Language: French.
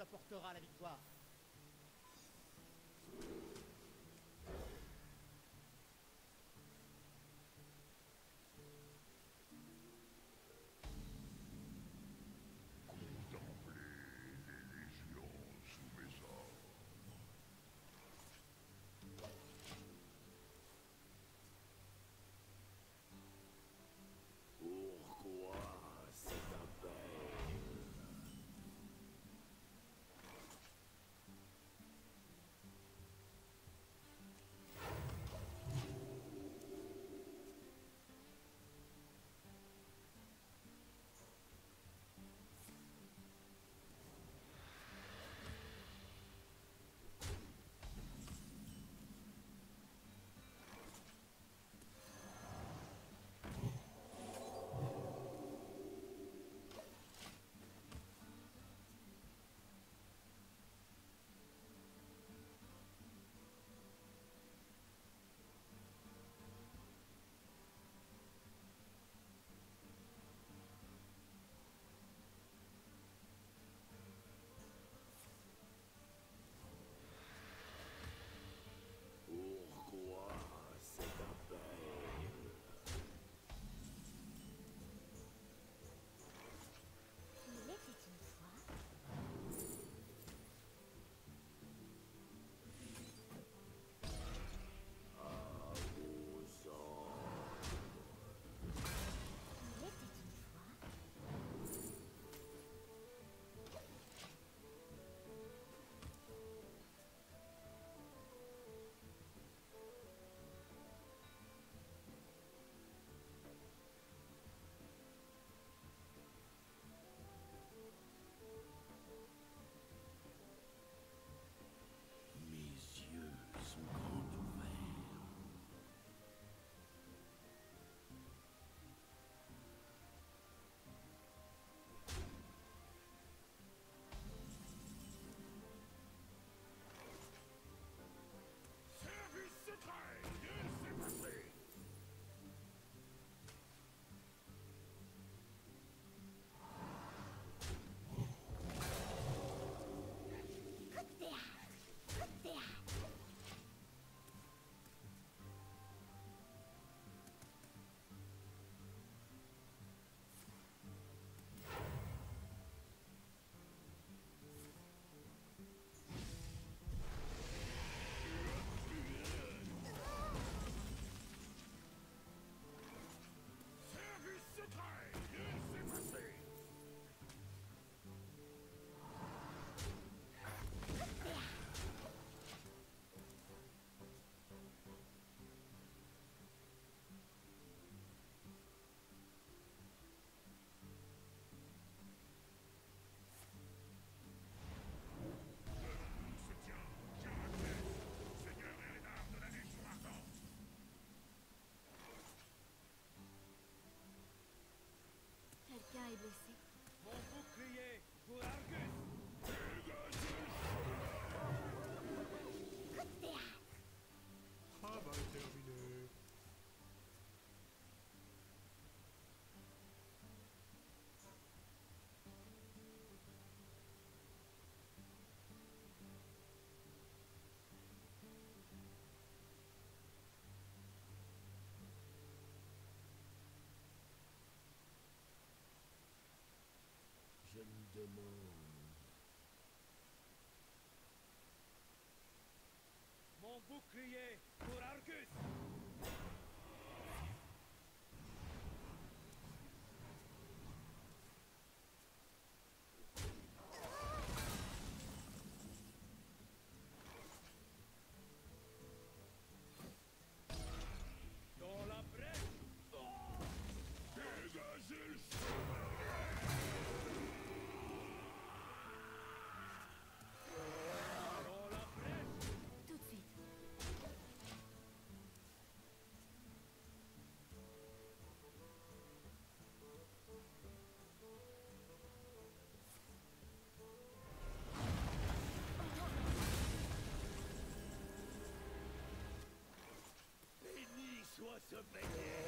apportera la victoire. Blessé. Mon bouclier pour Argus Something here.